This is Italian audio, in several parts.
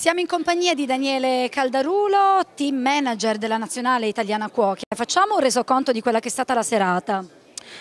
Siamo in compagnia di Daniele Caldarulo, team manager della Nazionale Italiana Cuochi. Facciamo un resoconto di quella che è stata la serata.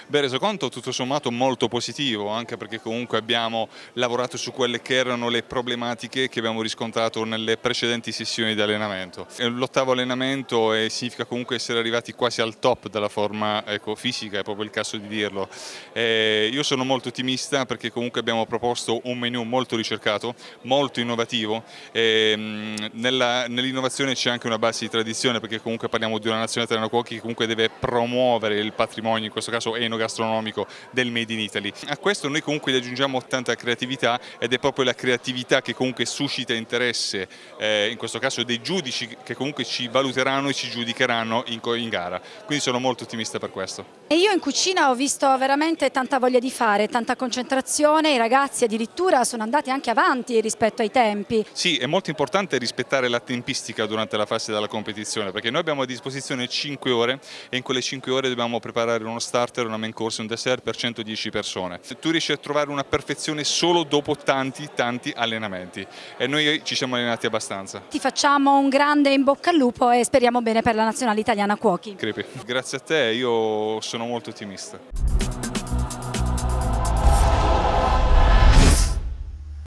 Beh, resoconto tutto sommato molto positivo, anche perché comunque abbiamo lavorato su quelle che erano le problematiche che abbiamo riscontrato nelle precedenti sessioni di allenamento. L'ottavo allenamento è, significa comunque essere arrivati quasi al top della forma ecco, fisica, è proprio il caso di dirlo. Eh, io sono molto ottimista perché comunque abbiamo proposto un menu molto ricercato, molto innovativo. Eh, Nell'innovazione c'è anche una base di tradizione perché comunque parliamo di una nazione italiana cuochi che comunque deve promuovere il patrimonio, in questo caso enogastronomico del Made in Italy. A questo noi comunque gli aggiungiamo tanta creatività ed è proprio la creatività che comunque suscita interesse, eh, in questo caso dei giudici che comunque ci valuteranno e ci giudicheranno in, in gara. Quindi sono molto ottimista per questo. E io in cucina ho visto veramente tanta voglia di fare, tanta concentrazione, i ragazzi addirittura sono andati anche avanti rispetto ai tempi. Sì, è molto importante rispettare la tempistica durante la fase della competizione perché noi abbiamo a disposizione 5 ore e in quelle 5 ore dobbiamo preparare uno starter, una main course e un dessert per 110 persone. Tu riesci a trovare una perfezione solo dopo tanti tanti allenamenti e noi ci siamo allenati abbastanza. Ti facciamo un grande in bocca al lupo e speriamo bene per la nazionale italiana cuochi. Crepi. Grazie a te, io sono molto ottimista.